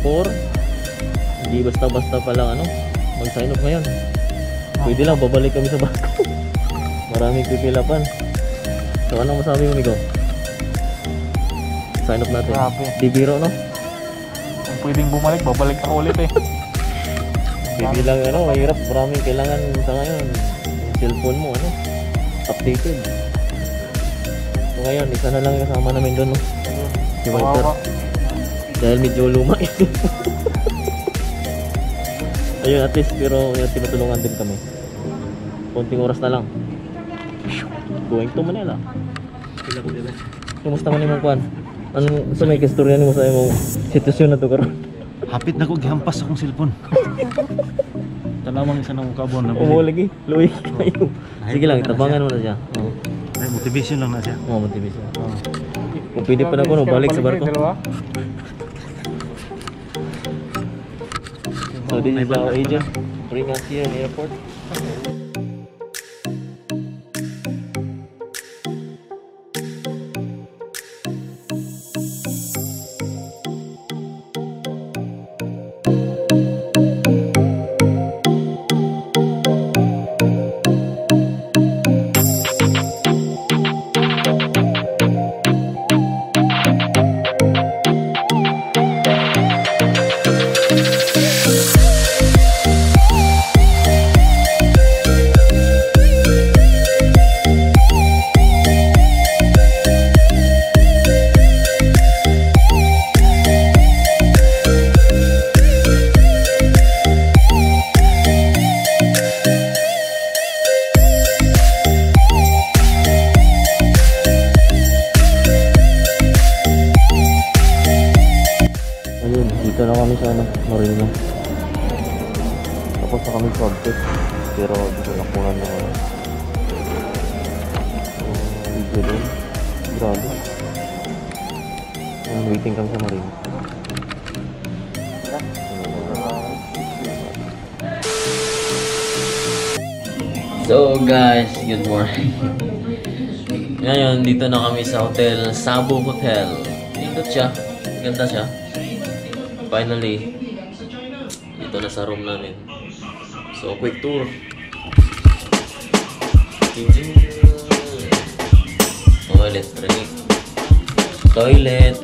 04 hindi basta-basta pa lang ano mag sign up ngayon. Pwede lang babalik kami sa Basko maraming pipilapan. So anong masabi mo Migo? sign up natin. Grabe. di biro no? kung pwedeng bumalik babalik ako ulit eh. Hindi lang ano mahirap. Maraming kailangan sa ngayon. Yung cellphone mo ano updated. So ngayon isa na lang yung kasama namin doon no? si Walter. Dahil medyo luma ito. Ayun, at least, pero yun, tinutulungan din kami. Konting oras na lang. Going to Manila. Kumusta man yung kwan? Anong sa may kastorya mo sa imong sitwasyon na to karon? Hapit na ko gihampas akong cellphone. Tanawang isa ng kabon na Umo lagi, luwi kayo. Sige lang, tabangan mo na siya. Oo. Ay, motivation lang na siya. Oo, motivation. Kung pwede pa na ko, no, balik sa barko. So this is our agent. Bring us here in airport. Ayun, waiting kami sa Marina. So guys, good morning. Ngayon, dito na kami sa hotel, Sabo Hotel. Dito siya. Ganda siya. Finally, dito na sa room namin. So, quick tour. Oh, electric. Toilet.